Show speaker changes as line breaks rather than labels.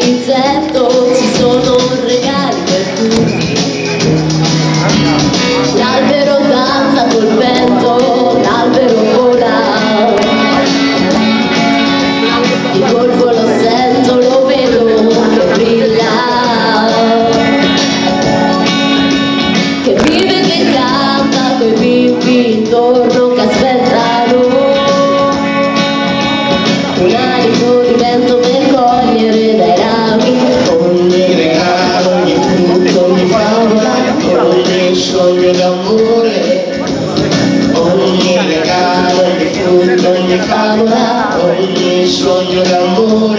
sì certo ci sono regali per tutti l'albero danza col vento l'albero vola. Il colpo lo sento lo vedo che brilla. Che vive che canta coi bimbi intorno che aspettano. Una
sogno d'amore ogni regalo, ogni frutto, ogni
favola
ogni sogno d'amore